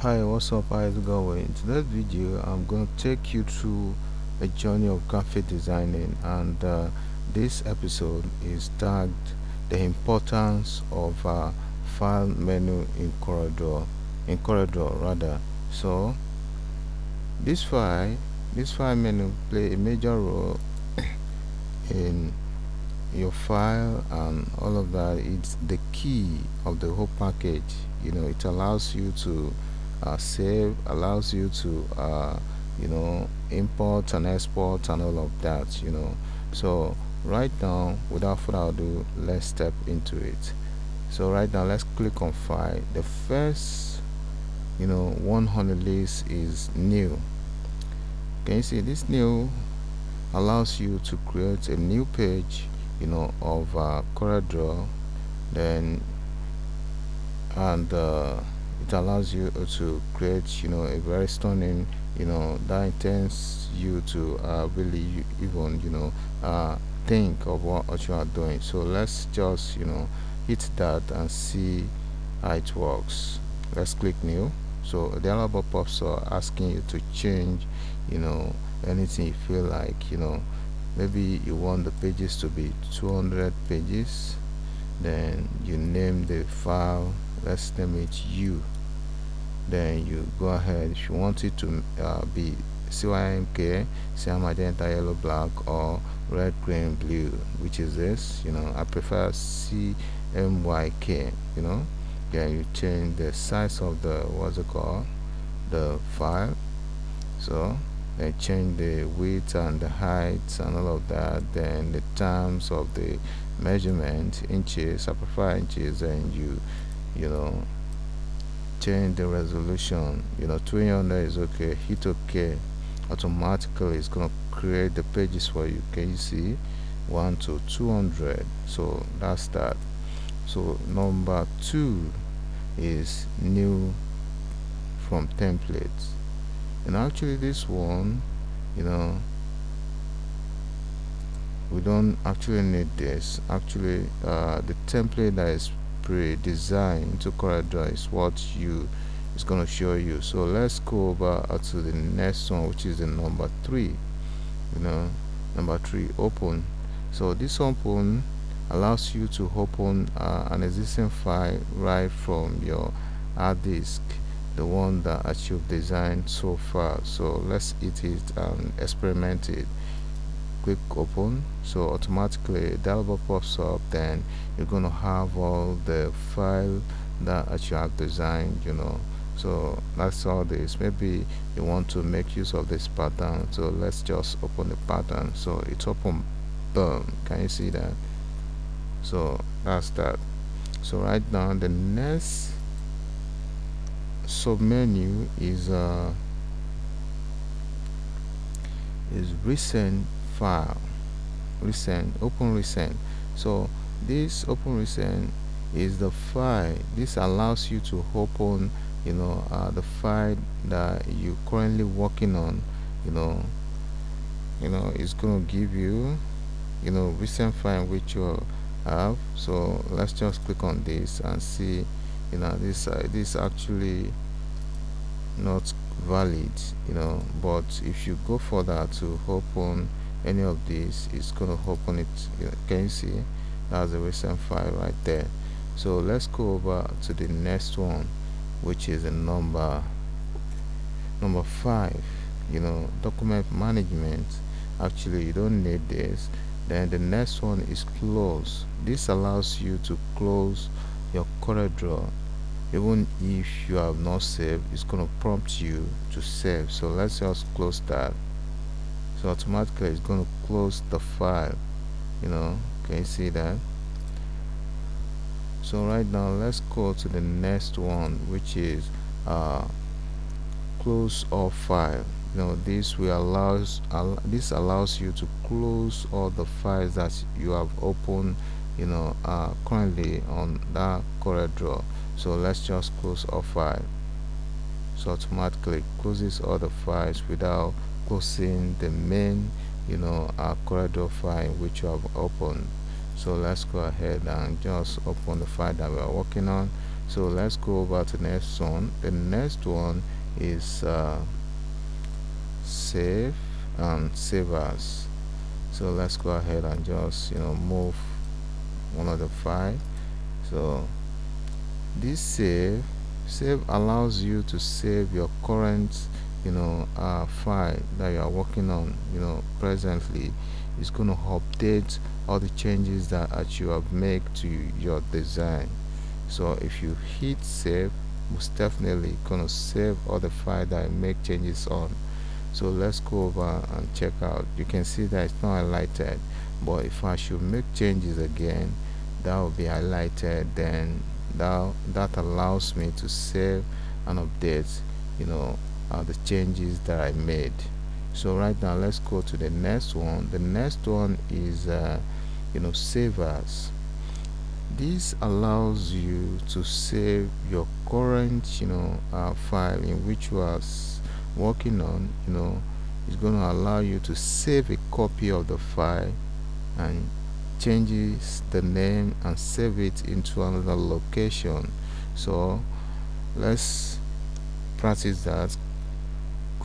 hi what's up? How is it going? In today's video i'm going to take you through a journey of graphic designing and uh, this episode is tagged the importance of uh, file menu in CorelDRAW in CorelDRAW rather. So this file this file menu play a major role in your file and all of that. It's the key of the whole package. You know it allows you to uh, save allows you to uh, you know import and export and all of that you know. So right now without further ado let's step into it. So right now let's click on file. The first you know one on the list is new. Can you see? This new allows you to create a new page you know of uh, CorelDRAW then and uh, it allows you to create you know a very stunning you know that intends you to uh, really even you know uh, think of what, what you are doing. So let's just you know hit that and see how it works. Let's click new. So the dialog pops up asking you to change you know anything you feel like you know. Maybe you want the pages to be 200 pages. Then you name the file. Let's name it u then you go ahead if you want it to uh, be CYMK, cyan magenta yellow black or red green blue which is this you know I prefer CMYK you know. Then you change the size of the what's it called the file. So then change the width and the height and all of that. Then the terms of the measurement inches I prefer inches and you you know change the resolution you know 300 is okay hit ok automatically it's gonna create the pages for you. Can you see? 1 to 200 so that's that. So number two is new from templates. And actually this one you know we don't actually need this. Actually uh, the template that is pre-designed to CorelDRAW what you is going to show you. So let's go over to the next one which is the number three you know number three open. So this open allows you to open uh, an existing file right from your hard disk the one that you've designed so far. So let's hit it and experiment it click open so automatically dialog pops up then you're gonna have all the file that you have designed you know. So that's all this. Maybe you want to make use of this pattern so let's just open the pattern. So it's open boom can you see that? So that's that. So right now the next submenu is uh is recent file. Recent open recent. So this open recent is the file. This allows you to open you know uh, the file that you currently working on. You know you know it's gonna give you you know recent file which you have. So let's just click on this and see you know this uh, this actually not valid you know but if you go further to open any of these it's going to open it You can you. See that's the recent file right there. So let's go over to the next one which is a number number five. You know document management. Actually you don't need this. Then the next one is close. This allows you to close your CorelDRAW even if you have not saved it's going to prompt you to save. So let's just close that so automatically it's going to close the file you know can you see that? So right now let's go to the next one which is uh, close all file. You know this will allows al this allows you to close all the files that you have opened you know uh, currently on that CorelDRAW so let's just close all file. So automatically closes all the files without closing the main you know our CorelDRAW file which you have opened. So let's go ahead and just open the file that we are working on. So let's go over to the next one. The next one is uh, save and save as so let's go ahead and just you know move one of the file so this save save allows you to save your current you know uh, file that you are working on you know presently it's going to update all the changes that, that you have made to your design. So if you hit save most definitely gonna save all the file that I make changes on. So let's go over and check out. You can see that it's not highlighted but if I should make changes again that will be highlighted then that that allows me to save and update you know uh, the changes that I made. So right now let's go to the next one. The next one is uh, you know save as this allows you to save your current you know uh, file in which you are working on you know it's going to allow you to save a copy of the file and changes the name and save it into another location. So let's practice that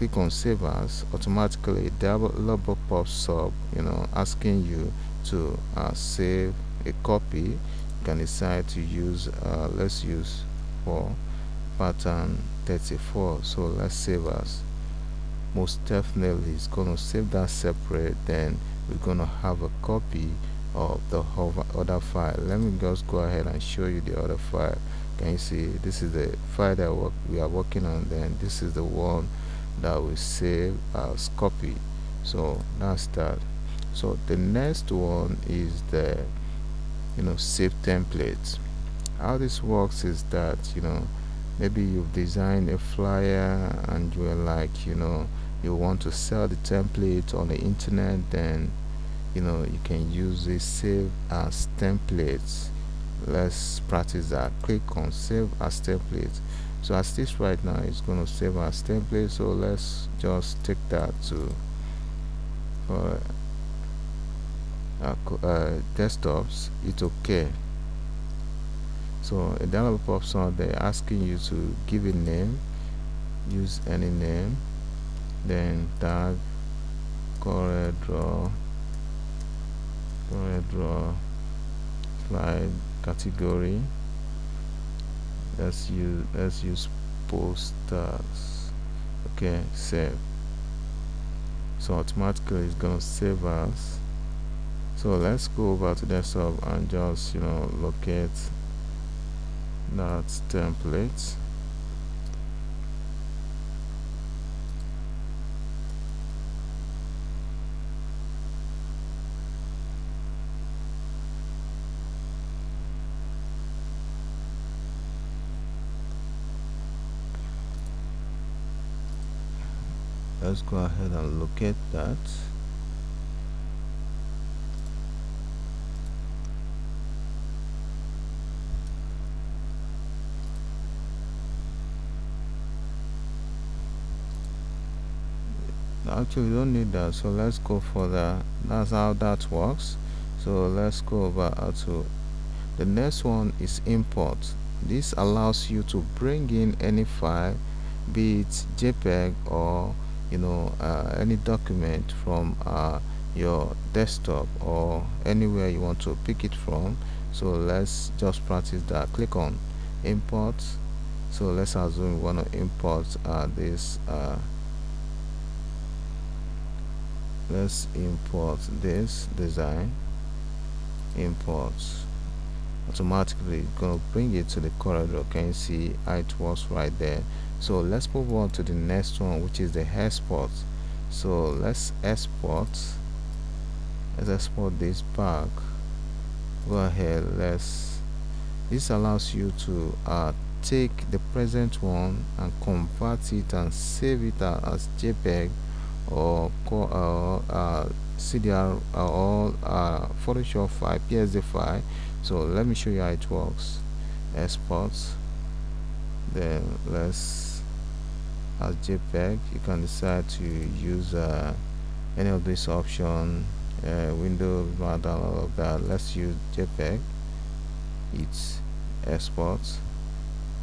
click on save as automatically a developer pops up you know asking you to uh, save a copy you can decide to use uh, let's use for pattern 34 so let's save as. Most definitely it's going to save that separate then we're going to have a copy of the other file. Let me just go ahead and show you the other file. Can you see? This is the file that we are working on then this is the one that we save as copy so that's that. So the next one is the you know save template how this works is that you know maybe you've designed a flyer and you're like you know you want to sell the template on the internet then you know you can use this save as templates. Let's practice that. Click on save as template so as this right now it's going to save as template so let's just take that to uh, desktops. It's okay. So a dialog pops on they're asking you to give a name use any name then tag CorelDRAW CorelDRAW slide category let's use let's use okay save. So automatically it's gonna save us so let's go over to desktop and just you know locate that template let's go ahead and locate that. Actually we don't need that so let's go for that that's how that works. So let's go over to the next one is import. This allows you to bring in any file be it jpeg or you know uh, any document from uh, your desktop or anywhere you want to pick it from. So let's just practice that. Click on import. So let's assume we want to import uh, this uh, let's import this design. Import automatically gonna bring it to the CorelDRAW can you see how it works right there? So let's move on to the next one which is the export. So let's export. Let's export this back go ahead let's this allows you to uh, take the present one and convert it and save it as jpeg or uh, uh, cdr or photoshop file psd file so let me show you how it works. Export then let's as JPEG. You can decide to use uh, any of these options uh, Windows model all of that. Let's use JPEG. It's export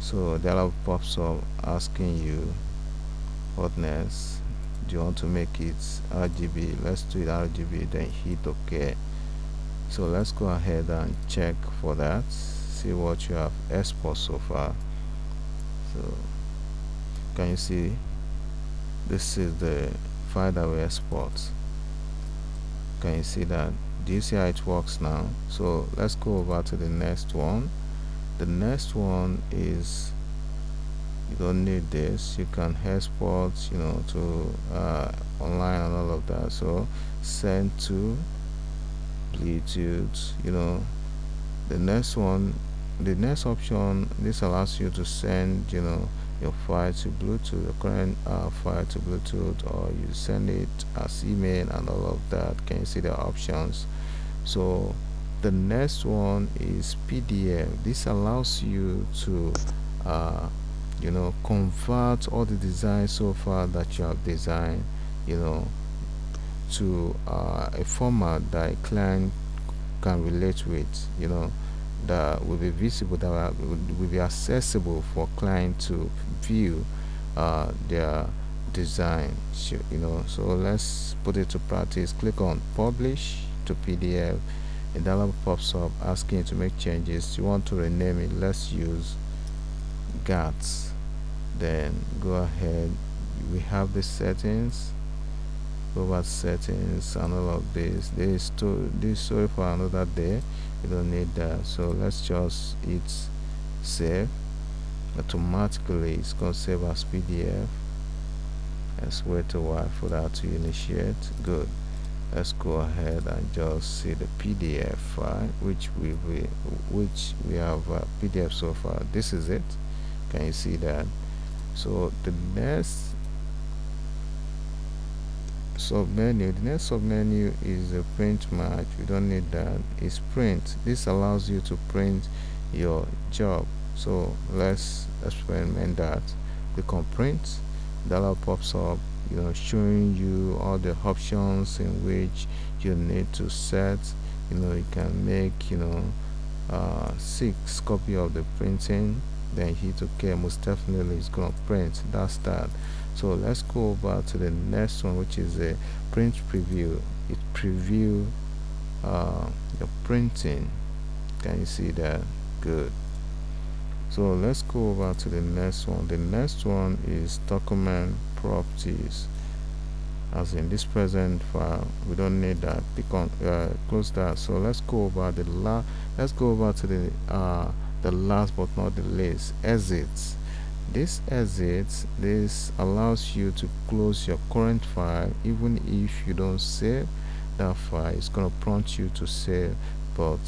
so dialog pops up asking you what next do you want to make it RGB let's do it RGB then hit OK so let's go ahead and check for that see what you have export so far. So can you see? This is the file that we export. Can you see that? Do you see how it works now? So let's go over to the next one. The next one is you don't need this. You can export you know to uh, online and all of that. So send to bluetooth you know. The next one the next option this allows you to send you know your file to bluetooth current uh, file to bluetooth or you send it as email and all of that. Can you see the options? So the next one is pdf this allows you to uh, you know convert all the designs so far that you have designed you know to uh, a format that a client can relate with you know that will be visible that will be accessible for client to view uh, their design you know. So let's put it to practice. Click on publish to pdf a dialog pops up asking you to make changes. You want to rename it let's use GATS. Then go ahead. We have the settings back settings and all of this. This to this sorry for another day. You don't need that. So let's just hit save automatically it's gonna save as pdf let's wait a while for that to initiate. Good. Let's go ahead and just see the pdf file which we, which we have uh, pdf so far. This is it. Can you see that? So the next submenu. The next submenu is a print merge. We don't need that. Is print. This allows you to print your job. So let's experiment that. Click on print. Dialog pops up you know showing you all the options in which you need to set. You know you can make you know uh, six copy of the printing. Then hit ok. Most definitely it's gonna print. That's that so let's go over to the next one which is a print preview. It preview uh, your printing. Can you see that? Good. So let's go over to the next one. The next one is document properties. As in this present file we don't need that click on uh, close that. So let's go over the la let's go over to the uh, the last but not the least exits this exits this allows you to close your current file even if you don't save that file. It's going to prompt you to save but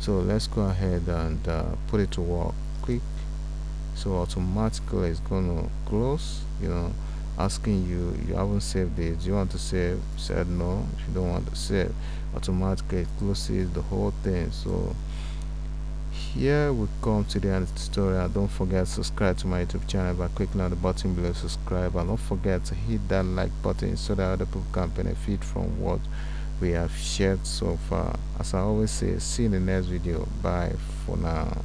so let's go ahead and uh, put it to work. Click. So automatically it's going to close you know asking you you haven't saved it. Do you want to save? Said no if you don't want to save automatically it closes the whole thing. So here we come to the end of the tutorial don't forget to subscribe to my youtube channel by clicking on the button below subscribe. And don't forget to hit that like button so that other people can benefit from what we have shared so far. As i always say see you in the next video. Bye for now